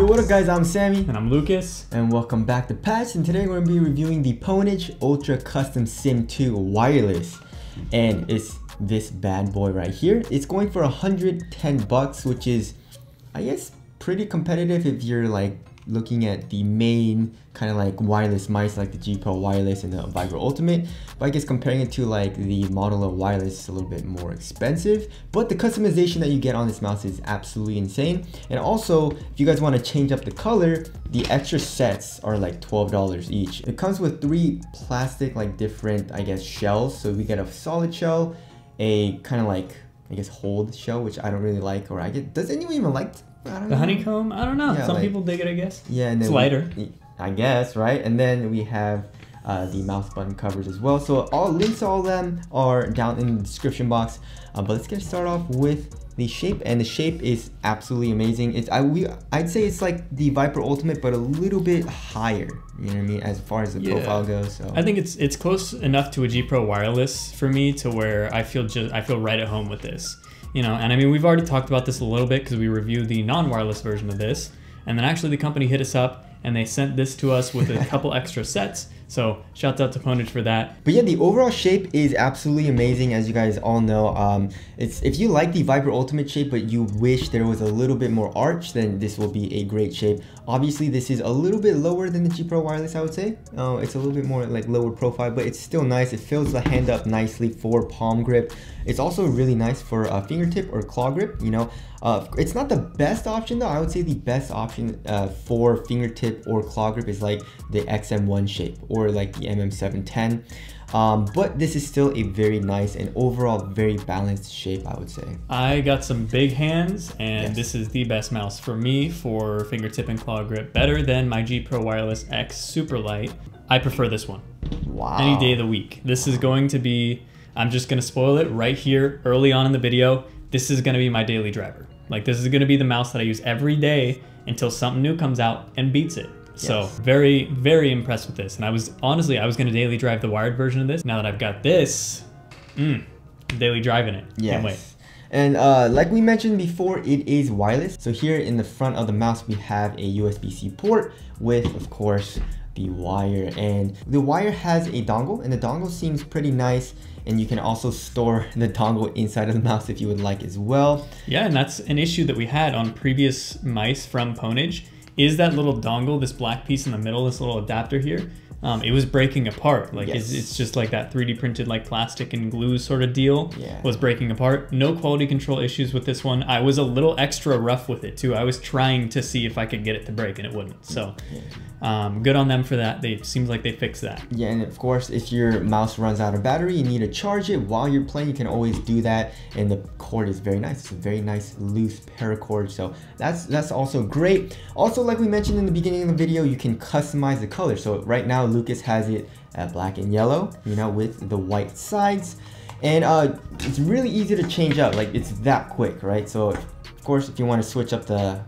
Yo, what up guys, I'm Sammy. And I'm Lucas. And welcome back to Patched, and today we're going to be reviewing the Pwnage Ultra Custom Symm 2 Wireless. And it's this bad boy right here. It's going for 110 bucks, which is, I guess, pretty competitive if you're like looking at the main kind of like wireless mice like the G Pro wireless and the Viper Ultimate. But I guess comparing it to like the Model O wireless is a little bit more expensive. But the customization that you get on this mouse is absolutely insane. And also, if you guys want to change up the color, the extra sets are like $12 each. It comes with three plastic like different, I guess, shells. So we get a solid shell, a kind of like I guess hold shell, which I don't really like, or I get. Does anyone even like the know. honeycomb? I don't know. Yeah, Some like, people dig it, I guess. Yeah, and it's lighter. We, I guess, right? And then we have uh, the mouse button covers as well. So all links to all of them are down in the description box. Uh, but let's get started off with the shape and the shape is absolutely amazing. It's I we I'd say it's like the Viper Ultimate but a little bit higher. You know what I mean as far as the yeah. profile goes. So I think it's it's close enough to a G Pro wireless for me to where I feel just I feel right at home with this you know, and I mean, we've already talked about this a little bit because we reviewed the non-wireless version of this, and then actually the company hit us up and they sent this to us with a couple extra sets. So shouts out to Pwnage for that. But yeah, the overall shape is absolutely amazing, as you guys all know. Um, it's if you like the Viper Ultimate shape, but you wish there was a little bit more arch, then this will be a great shape. Obviously, this is a little bit lower than the G Pro Wireless, I would say. Uh, it's a little bit more like lower profile, but it's still nice. It fills the hand up nicely for palm grip. It's also really nice for a fingertip or claw grip. You know, uh, it's not the best option though. I would say the best option uh, for fingertip or claw grip is like the XM1 shape or like the MM710. Um, but this is still a very nice and overall very balanced shape, I would say. I got some big hands, and yes. this is the best mouse for me for fingertip and claw grip, better than my G Pro Wireless X Super Light. I prefer this one. Wow. Any day of the week. This is going to be, I'm just going to spoil it right here early on in the video. This is going to be my daily driver. Like, this is going to be the mouse that I use every day until something new comes out and beats it. So very, very impressed with this. And I was honestly, I was gonna daily drive the wired version of this. Now that I've got this, mm, daily driving it. Yes. Can't wait. And uh, like we mentioned before, it is wireless. So here in the front of the mouse, we have a USB-C port with, of course, the wire. And the wire has a dongle and the dongle seems pretty nice and you can also store the dongle inside of the mouse if you would like as well. Yeah, and that's an issue that we had on previous mice from Pwnage is that little dongle, this black piece in the middle, this little adapter here, um, it was breaking apart. Like yes. it's, it's, just like that 3D printed like plastic and glue sort of deal yeah. was breaking apart. No quality control issues with this one. I was a little extra rough with it too. I was trying to see if I could get it to break and it wouldn't. So um, good on them for that. They seems like they fixed that. Yeah, and of course, if your mouse runs out of battery, you need to charge it while you're playing. You can always do that, and the cord is very nice. It's a very nice loose paracord, so that's that's also great. Also, like we mentioned in the beginning of the video, you can customize the color. So right now, Lucas has it at black and yellow, you know, with the white sides. And uh, it's really easy to change up, like it's that quick, right? So of course, if you want to switch up the,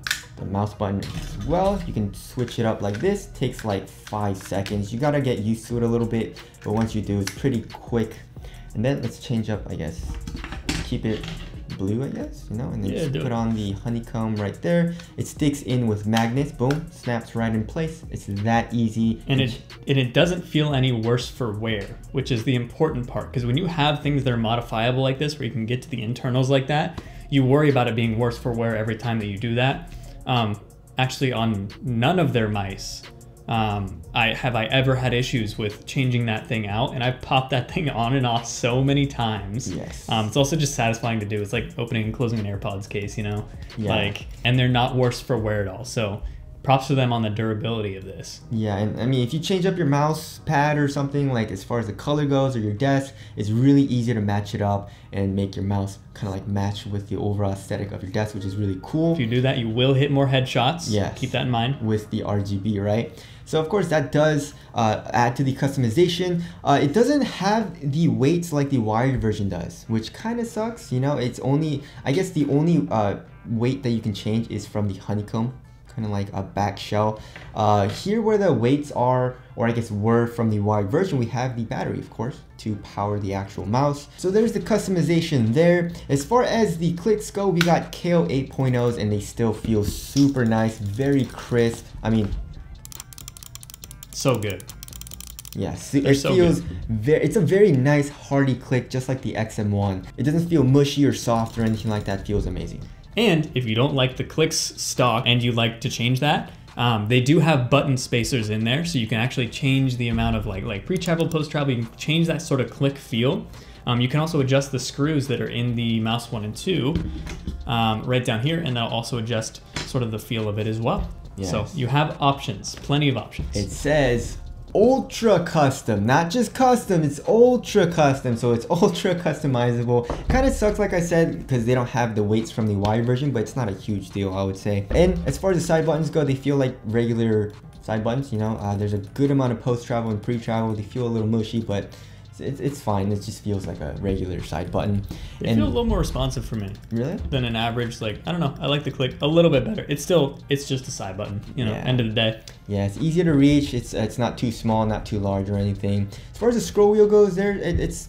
the mouse button as well, you can switch it up like this. Takes like five seconds. You gotta get used to it a little bit, but once you do, it's pretty quick. And then let's change up, I guess, keep it blue, I guess, you know, and then yeah, just put on the honeycomb right there. It sticks in with magnets, boom, snaps right in place. It's that easy. And it and it doesn't feel any worse for wear, which is the important part. Because when you have things that are modifiable like this, where you can get to the internals like that, you worry about it being worse for wear every time that you do that. Um, actually, on none of their mice, um, I have I ever had issues with changing that thing out, and I've popped that thing on and off so many times. Yes. Um, it's also just satisfying to do. It's like opening and closing an AirPods case, you know. Yeah. Like, and they're not worse for wear at all. So props to them on the durability of this. Yeah, and I mean, if you change up your mouse pad or something, like as far as the color goes or your desk, it's really easy to match it up and make your mouse kind of like match with the overall aesthetic of your desk, which is really cool. If you do that, you will hit more headshots. Yeah. Keep that in mind. With the RGB, right? So of course that does uh, add to the customization. Uh, it doesn't have the weights like the wired version does, which kind of sucks. You know, it's only, I guess the only uh, weight that you can change is from the honeycomb kind of like a back shell. Uh, here where the weights are, or I guess were from the wired version, we have the battery, of course, to power the actual mouse. So there's the customization there. As far as the clicks go, we got Kailh 8.0s and they still feel super nice, very crisp. I mean, so good. Yes, it so feels very. It's a very nice hearty click, just like the XM1. It doesn't feel mushy or soft or anything like that. It feels amazing. And if you don't like the clicks stock and you like to change that, um, they do have button spacers in there, so you can actually change the amount of like like pre-travel, post-travel. You can change that sort of click feel. Um, you can also adjust the screws that are in the mouse one and two um, right down here, and that'll also adjust sort of the feel of it as well. Yes. So you have options, plenty of options. It says ultra custom not just custom it's ultra custom. So it's ultra customizable. Kind of sucks like i said because they don't have the weights from the wire version but it's not a huge deal i would say. And as far as the side buttons go they feel like regular side buttons you know? Uh, there's a good amount of post travel and pre travel they feel a little mushy but it's, it's fine. It just feels like a regular side button. They and feel a little more responsive for me. Really? Than an average. Like I don't know. I like the click a little bit better. It's still it's just a side button. You know, yeah. end of the day. Yeah, it's easier to reach. It's it's not too small, not too large or anything. As far as the scroll wheel goes, there it, it's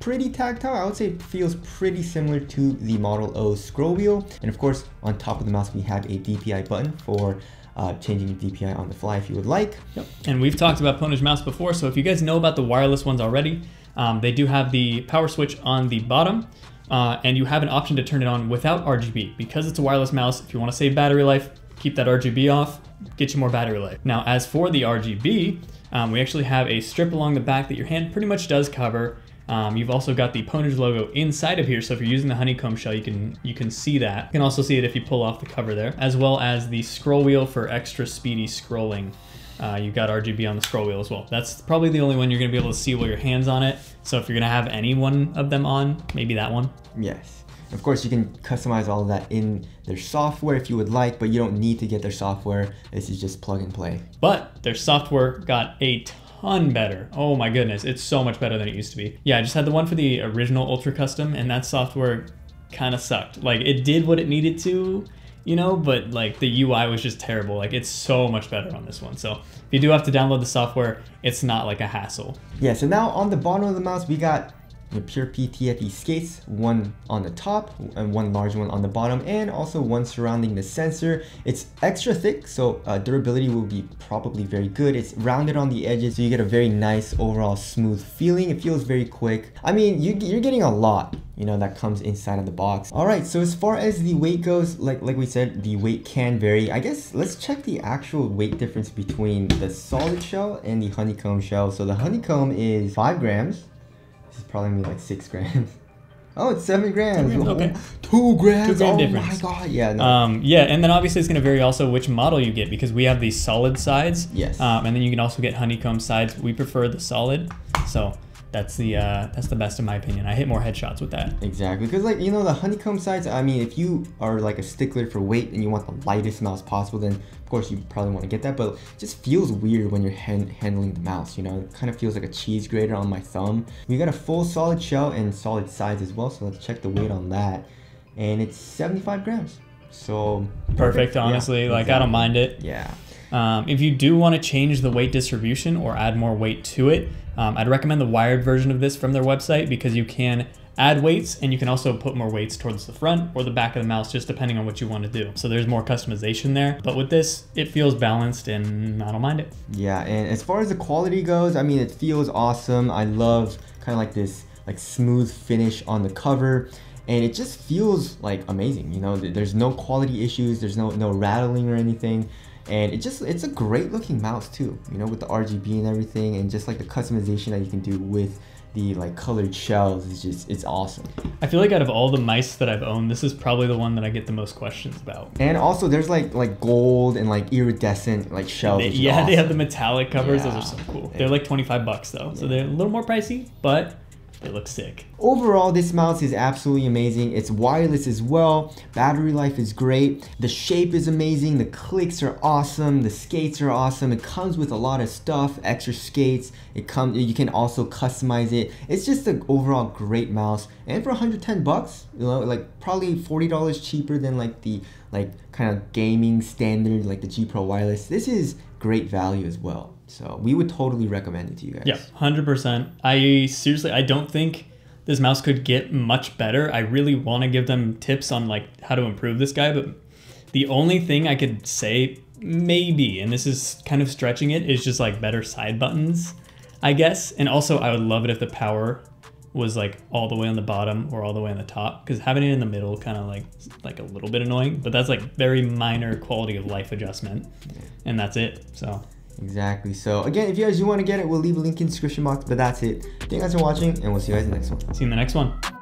pretty tactile. I would say it feels pretty similar to the Model O scroll wheel. And of course, on top of the mouse, we have a DPI button for uh, changing DPI on the fly if you would like. Yep. And we've talked about Pwnage mouse before, so if you guys know about the wireless ones already, um, they do have the power switch on the bottom, uh, and you have an option to turn it on without RGB. Because it's a wireless mouse, if you want to save battery life, keep that RGB off, get you more battery life. Now, as for the RGB, um, we actually have a strip along the back that your hand pretty much does cover. Um, you've also got the Pwnage logo inside of here, so if you're using the honeycomb shell, you can you can see that. You can also see it if you pull off the cover there, as well as the scroll wheel for extra speedy scrolling. Uh, you've got RGB on the scroll wheel as well. That's probably the only one you're going to be able to see while your hand's on it. So if you're going to have any one of them on, maybe that one. Yes. Of course, you can customize all of that in their software if you would like, but you don't need to get their software. This is just plug and play. But their software got a ton better. Oh my goodness, it's so much better than it used to be. Yeah, I just had the one for the original Ultra Custom, and that software kind of sucked. Like it did what it needed to, you know, but like the UI was just terrible. Like it's so much better on this one. So if you do have to download the software, it's not like a hassle. Yeah, so now on the bottom of the mouse, we got the pure PTFE skates, one on the top and one large one on the bottom, and also one surrounding the sensor. It's extra thick, so uh, durability will be probably very good. It's rounded on the edges, so you get a very nice overall smooth feeling. It feels very quick. I mean, you, you're getting a lot you know that comes inside of the box all right so as far as the weight goes like like we said the weight can vary i guess let's check the actual weight difference between the solid shell and the honeycomb shell so the honeycomb is five grams this is probably gonna be like six grams Oh, it's seven grams. Two grams. Okay. Two grams. Two gram oh difference. my god. Yeah. No. Um, yeah, and then obviously it's going to vary also which model you get because we have these solid sides. Yes. Um, and then you can also get honeycomb sides. We prefer the solid. So that's the uh, that's the best in my opinion. I hit more headshots with that. Exactly, because like you know the honeycomb sides. I mean, if you are like a stickler for weight and you want the lightest mouse possible, then of course you probably want to get that. But it just feels weird when you're hand- handling the mouse. You know, it kind of feels like a cheese grater on my thumb. We got a full solid shell and solid sides as well. So let's check the weight on that, and it's 75 grams. So perfect, perfect honestly. Yeah, like exactly. I don't mind it. Yeah. Um, if you do want to change the weight distribution or add more weight to it, um, I'd recommend the wired version of this from their website because you can add weights and you can also put more weights towards the front or the back of the mouse just depending on what you want to do. So there's more customization there. But with this, it feels balanced and I don't mind it. Yeah, and as far as the quality goes, I mean, it feels awesome. I love kind of like this like smooth finish on the cover and it just feels like amazing you know there's no quality issues there's no no rattling or anything and it just it's a great looking mouse too you know with the rgb and everything and just like the customization that you can do with the like colored shells is just it's awesome i feel like out of all the mice that i've owned this is probably the one that i get the most questions about and also there's like like gold and like iridescent like shells they, yeah awesome. they have the metallic covers yeah. those are so cool they're like 25 bucks though yeah. so they're a little more pricey but It looks sick. Overall, this mouse is absolutely amazing. It's wireless as well. Battery life is great. The shape is amazing. The clicks are awesome. The skates are awesome. It comes with a lot of stuff, extra skates. It comes. You can also customize it. It's just an overall great mouse. And for 110 bucks, you know, like probably $40 cheaper than like the like kind of gaming standard like the G Pro wireless. This is great value as well. So we would totally recommend it to you guys. Yeah, hundred percent. I seriously, I don't think this mouse could get much better. I really want to give them tips on like how to improve this guy, but the only thing I could say maybe, and this is kind of stretching it, is just like better side buttons, I guess. And also, I would love it if the power was like all the way on the bottom or all the way on the top because having it in the middle kind of like like a little bit annoying but that's like very minor quality of life adjustment and that's it so Exactly. So again, if you guys do want to get it, we'll leave a link in the description box. But that's it. Thank you guys for watching, and we'll see you guys in the next one. See you in the next one.